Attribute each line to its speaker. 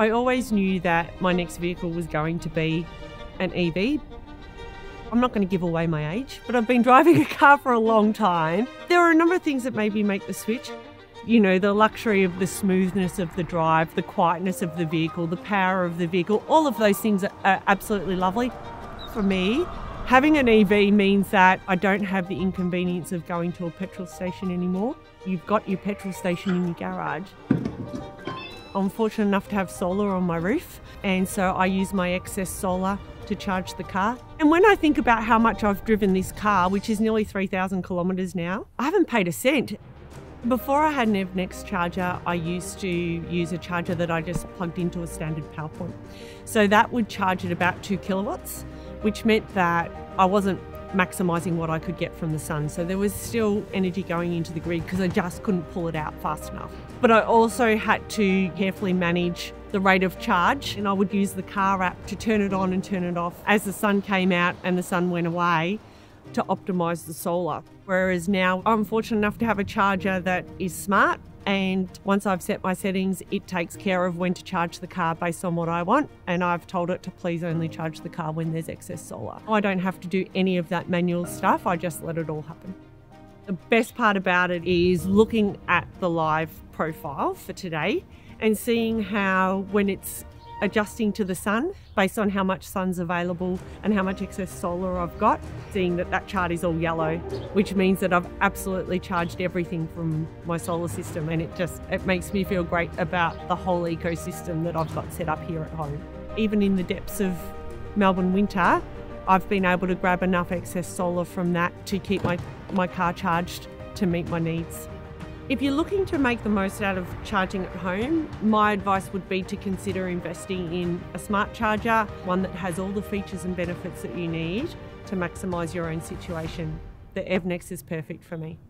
Speaker 1: I always knew that my next vehicle was going to be an EV. I'm not going to give away my age, but I've been driving a car for a long time. There are a number of things that maybe make the switch. You know, the luxury of the smoothness of the drive, the quietness of the vehicle, the power of the vehicle, all of those things are absolutely lovely. For me, having an EV means that I don't have the inconvenience of going to a petrol station anymore. You've got your petrol station in your garage. I'm fortunate enough to have solar on my roof, and so I use my excess solar to charge the car. And when I think about how much I've driven this car, which is nearly 3,000 kilometres now, I haven't paid a cent. Before I had an EVNEX charger, I used to use a charger that I just plugged into a standard power point. So that would charge at about two kilowatts, which meant that I wasn't maximising what I could get from the sun. So there was still energy going into the grid because I just couldn't pull it out fast enough. But I also had to carefully manage the rate of charge and I would use the car app to turn it on and turn it off as the sun came out and the sun went away to optimize the solar. Whereas now I'm fortunate enough to have a charger that is smart and once I've set my settings, it takes care of when to charge the car based on what I want. And I've told it to please only charge the car when there's excess solar. I don't have to do any of that manual stuff, I just let it all happen. The best part about it is looking at the live profile for today and seeing how when it's adjusting to the sun based on how much sun's available and how much excess solar I've got, seeing that that chart is all yellow, which means that I've absolutely charged everything from my solar system and it just it makes me feel great about the whole ecosystem that I've got set up here at home. Even in the depths of Melbourne winter, I've been able to grab enough excess solar from that to keep my, my car charged to meet my needs. If you're looking to make the most out of charging at home, my advice would be to consider investing in a smart charger, one that has all the features and benefits that you need to maximise your own situation. The EVNEX is perfect for me.